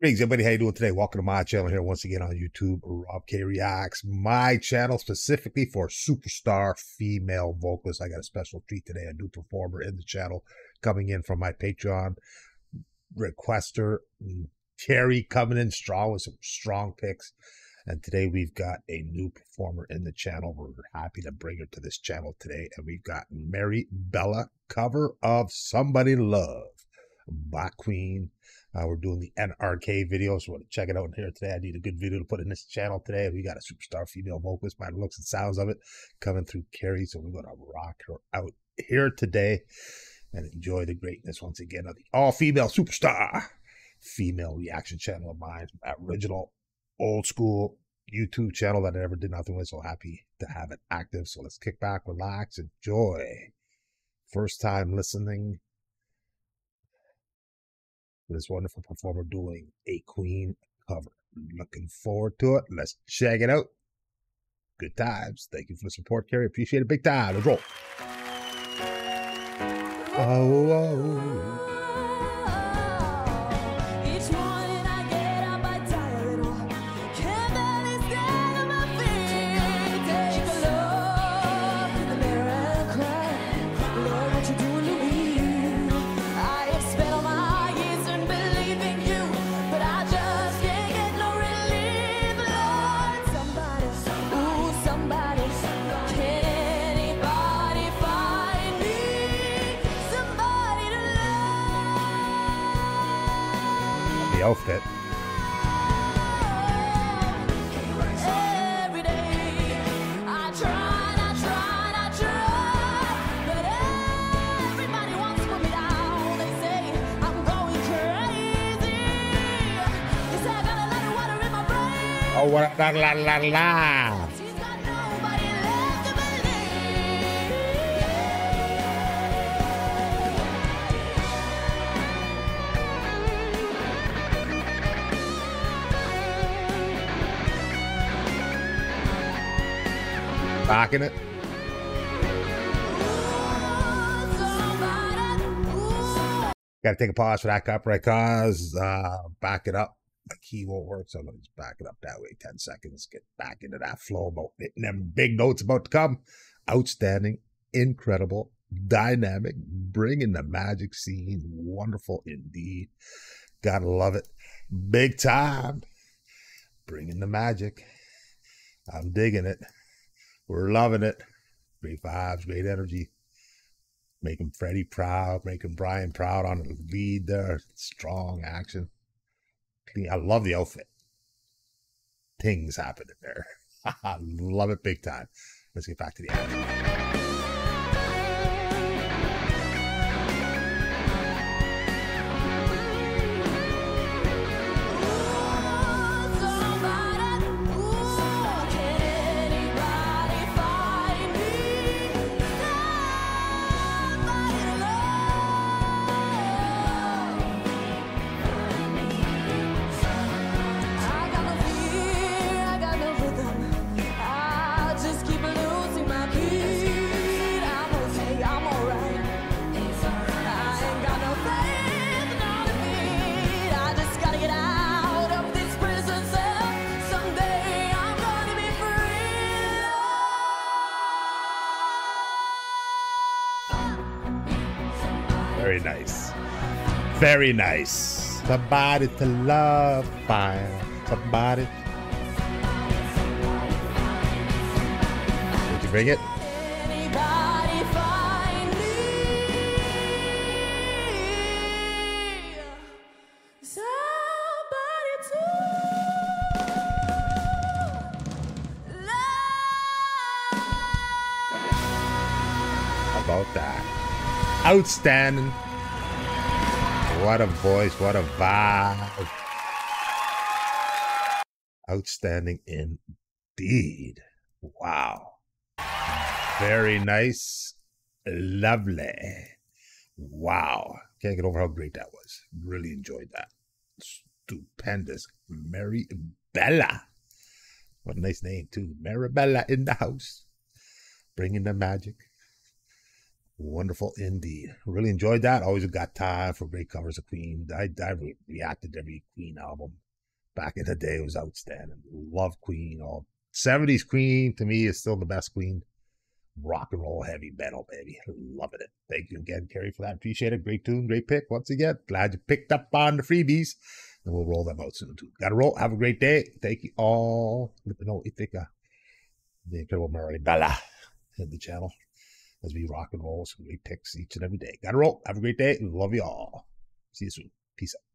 Greetings, everybody. How you doing today? Welcome to my channel here once again on YouTube. Rob K Reacts, my channel specifically for superstar female vocalists. I got a special treat today, a new performer in the channel coming in from my Patreon requester, mm, Carrie coming in strong with some strong picks. And today we've got a new performer in the channel. We're happy to bring her to this channel today. And we've got Mari Bella, cover of Somebody Love by Queen uh, we're doing the NRK video, so check it out here today. I need a good video to put in this channel today. We got a superstar female vocalist by the looks and sounds of it coming through Carrie, so we're going to rock her out here today and enjoy the greatness once again of the all-female superstar female reaction channel of mine, original, old school YouTube channel that I never did nothing with. So happy to have it active. So let's kick back, relax, enjoy. First time listening this wonderful performer doing a Queen cover. Looking forward to it. Let's check it out. Good times. Thank you for the support, Kerry. Appreciate it big time. Let's roll. Oh, oh. oh. The outfit. Oh, what la la la la. Backing it. Got to take a pause for that copyright cause. Uh, back it up. The key won't work, so I'm to just back it up that way. 10 seconds. Get back into that flow about hitting them big notes about to come. Outstanding, incredible, dynamic, bringing the magic scene. Wonderful indeed. Gotta love it. Big time. Bringing the magic. I'm digging it. We're loving it. Great vibes, great energy. Making Freddie proud, making Brian proud on the lead there. Strong action. I love the outfit. Things happening there. I love it big time. Let's get back to the action. Very nice. Very nice. Somebody to love, fire. Somebody. Did you bring it? about that. Outstanding. What a voice. What a vibe. Outstanding indeed. Wow. Very nice. Lovely. Wow. Can't get over how great that was. Really enjoyed that. Stupendous. Mari Bella. What a nice name, too. Mari Bella in the house. Bringing the magic Wonderful indeed. Really enjoyed that. Always got time for great covers of Queen. I, I reacted to every Queen album back in the day. It was outstanding. Love Queen. All 70s Queen to me is still the best Queen. Rock and roll heavy metal, baby. Loving it. Thank you again, Kerry, for that. Appreciate it. Great tune, great pick. Once again, glad you picked up on the freebies. And we'll roll them out soon too. Gotta roll. Have a great day. Thank you all. What you think of the incredible Mari Bella in the channel as we rock and roll some great picks each and every day. Gotta roll. Have a great day. Love you all. See you soon. Peace out.